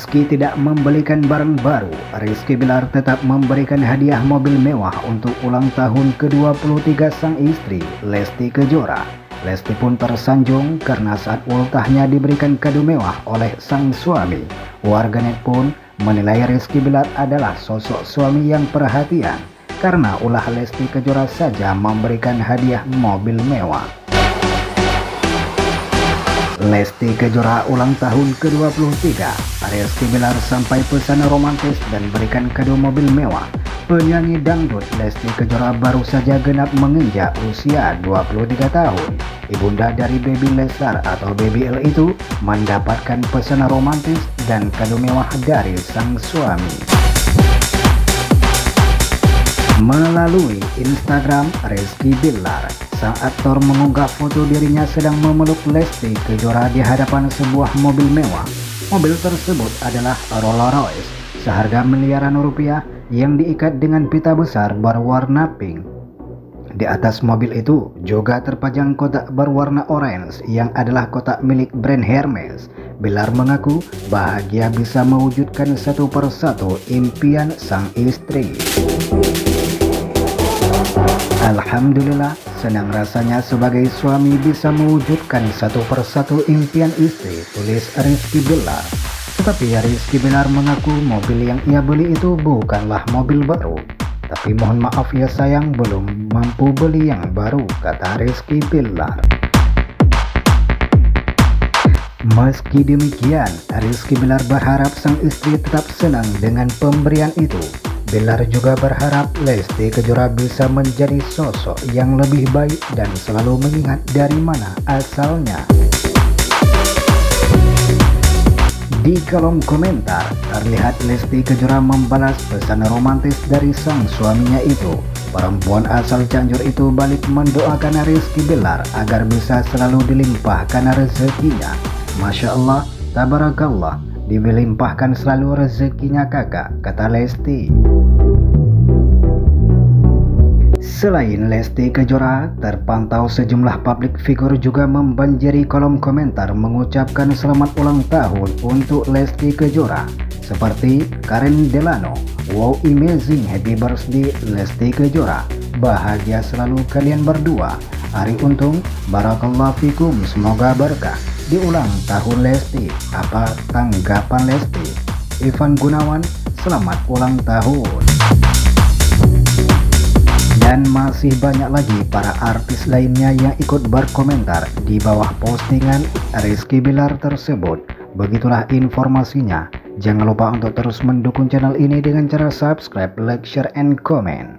Meski tidak membelikan barang baru, Rizky Bilar tetap memberikan hadiah mobil mewah untuk ulang tahun ke-23 sang istri, Lesti Kejora. Lesti pun tersanjung karena saat ultahnya diberikan kado mewah oleh sang suami. Warganet pun menilai Rizky Bilar adalah sosok suami yang perhatian karena ulah Lesti Kejora saja memberikan hadiah mobil mewah. Lesti Kejora ulang tahun ke-23 Rizky Bilar sampai pesan romantis dan berikan kado mobil mewah. Penyanyi dangdut Lesti Kejora baru saja genap menginjak usia 23 tahun. Ibunda dari Baby Leslar atau Baby L itu mendapatkan pesan romantis dan kado mewah dari sang suami. Melalui Instagram Rizky Billar, sang aktor mengunggah foto dirinya sedang memeluk Lesti Kejora di hadapan sebuah mobil mewah. Mobil tersebut adalah Rolls Royce seharga miliaran rupiah yang diikat dengan pita besar berwarna pink. Di atas mobil itu juga terpajang kotak berwarna orange yang adalah kotak milik brand Hermes. Bilar mengaku bahagia bisa mewujudkan satu persatu impian sang istri. Alhamdulillah, senang rasanya sebagai suami bisa mewujudkan satu persatu impian istri, tulis Rizky Bilar. Tetapi Rizky Bilar mengaku mobil yang ia beli itu bukanlah mobil baru. Tapi mohon maaf ya sayang, belum mampu beli yang baru, kata Rizky Bilar. Meski demikian, Rizky Bilar berharap sang istri tetap senang dengan pemberian itu. Bilar juga berharap Lesti Kejora bisa menjadi sosok yang lebih baik dan selalu mengingat dari mana asalnya. Di kolom komentar, terlihat Lesti Kejora membalas pesan romantis dari sang suaminya itu. Perempuan asal Cianjur itu balik mendoakan Rizky Bilar agar bisa selalu dilimpahkan rezekinya. Masya Allah, tabarakallah, dilimpahkan selalu rezekinya kakak, kata Lesti. Selain Lesti Kejora, terpantau sejumlah publik figur juga membanjiri kolom komentar mengucapkan selamat ulang tahun untuk Lesti Kejora. Seperti Karen Delano, wow amazing happy birthday Lesti Kejora. Bahagia selalu kalian berdua. Ari Untung, Barakallah Fikum, semoga berkah di ulang tahun Lesti. Apa tanggapan Lesti? Ivan Gunawan, selamat ulang tahun. Dan masih banyak lagi para artis lainnya yang ikut berkomentar di bawah postingan Rizky Bilar tersebut. Begitulah informasinya. Jangan lupa untuk terus mendukung channel ini dengan cara subscribe, like, share, and comment.